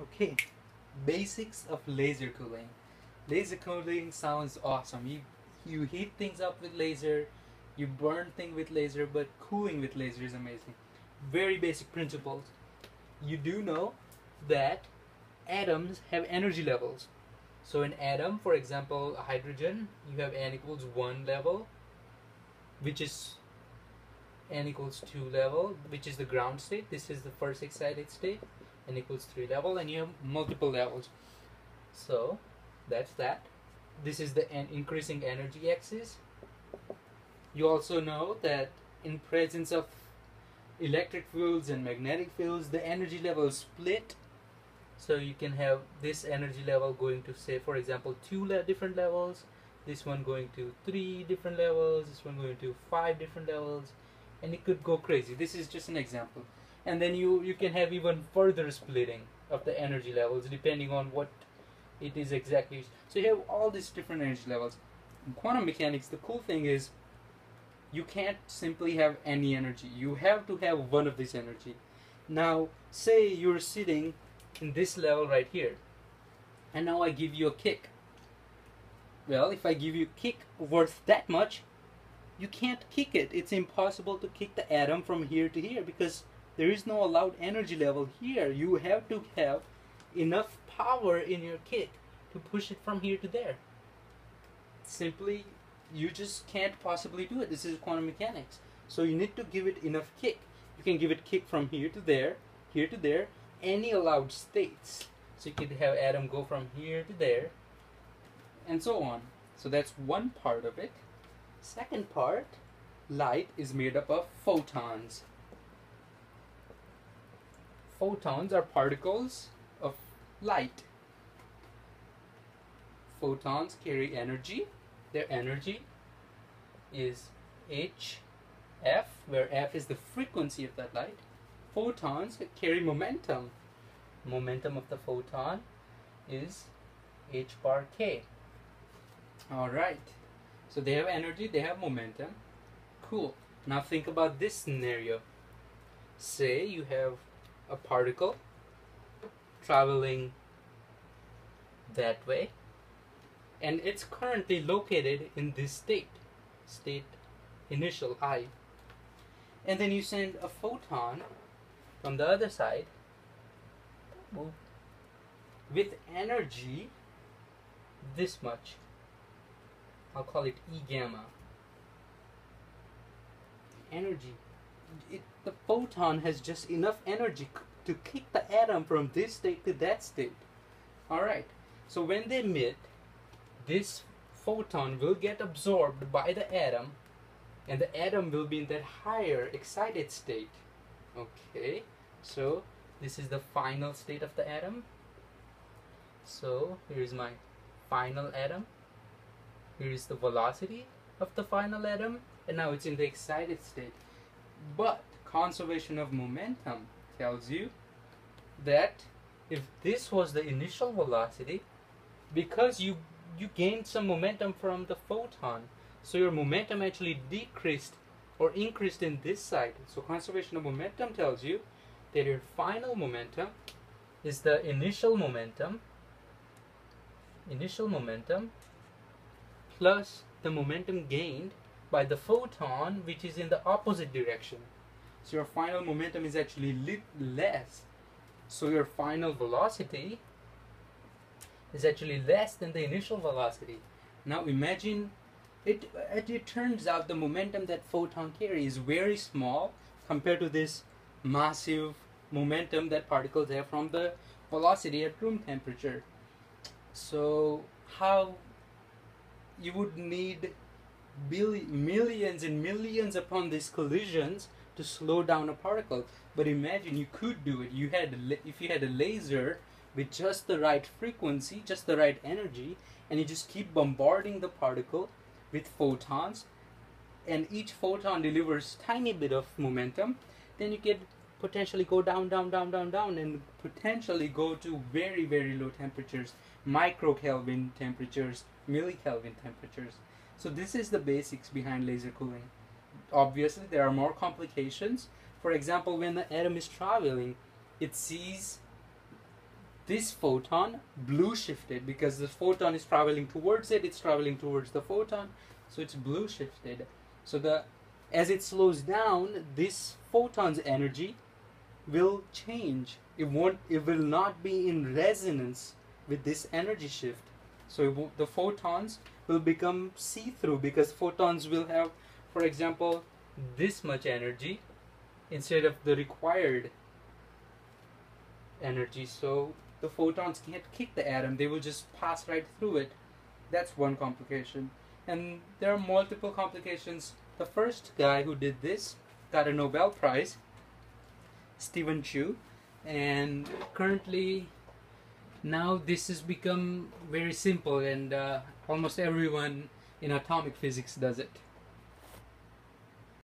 Okay, basics of laser cooling. Laser cooling sounds awesome. You you heat things up with laser, you burn things with laser, but cooling with laser is amazing. Very basic principles. You do know that atoms have energy levels. So an atom, for example, hydrogen, you have n equals 1 level, which is n equals 2 level, which is the ground state. This is the first excited state n equals 3 level and you have multiple levels. So that's that. This is the increasing energy axis. You also know that in presence of electric fields and magnetic fields the energy levels split. So you can have this energy level going to say for example two le different levels this one going to three different levels this one going to five different levels and it could go crazy. This is just an example and then you you can have even further splitting of the energy levels depending on what it is exactly so you have all these different energy levels. In quantum mechanics the cool thing is you can't simply have any energy. You have to have one of this energy. Now say you're sitting in this level right here and now I give you a kick. Well if I give you a kick worth that much you can't kick it. It's impossible to kick the atom from here to here because there is no allowed energy level here. You have to have enough power in your kick to push it from here to there. Simply, you just can't possibly do it. This is quantum mechanics. So you need to give it enough kick. You can give it kick from here to there, here to there, any allowed states. So you could have atom go from here to there, and so on. So that's one part of it. Second part, light is made up of photons photons are particles of light. Photons carry energy. Their energy is hf, where f is the frequency of that light. Photons carry momentum. Momentum of the photon is h bar k. Alright, so they have energy, they have momentum. Cool. Now think about this scenario. Say you have a particle traveling that way. And it's currently located in this state state initial i. And then you send a photon from the other side with energy this much. I'll call it E gamma. Energy it, the photon has just enough energy to kick the atom from this state to that state. Alright, so when they meet, this photon will get absorbed by the atom and the atom will be in that higher excited state. Okay, so this is the final state of the atom. So here is my final atom. Here is the velocity of the final atom and now it's in the excited state. But conservation of momentum tells you that if this was the initial velocity, because you you gained some momentum from the photon, so your momentum actually decreased or increased in this side. So conservation of momentum tells you that your final momentum is the initial momentum initial momentum plus the momentum gained by the photon which is in the opposite direction. So your final momentum is actually less. So your final velocity is actually less than the initial velocity. Now imagine it, it turns out the momentum that photon carries is very small compared to this massive momentum that particles have from the velocity at room temperature. So how you would need billion, millions and millions upon these collisions to slow down a particle. But imagine you could do it. You had if you had a laser with just the right frequency, just the right energy, and you just keep bombarding the particle with photons, and each photon delivers tiny bit of momentum, then you could potentially go down, down, down, down, down, and potentially go to very, very low temperatures, micro Kelvin temperatures, milli Kelvin temperatures. So this is the basics behind laser cooling. Obviously, there are more complications. For example, when the atom is traveling, it sees this photon blue shifted because the photon is traveling towards it, it's traveling towards the photon, so it's blue shifted. So the as it slows down, this photon's energy will change. It won't. It will not be in resonance with this energy shift. So the photons will become see-through because photons will have, for example, this much energy instead of the required energy. So the photons can't kick the atom; they will just pass right through it. That's one complication, and there are multiple complications. The first guy who did this got a Nobel Prize, Steven Chu, and currently now this has become very simple and uh, almost everyone in atomic physics does it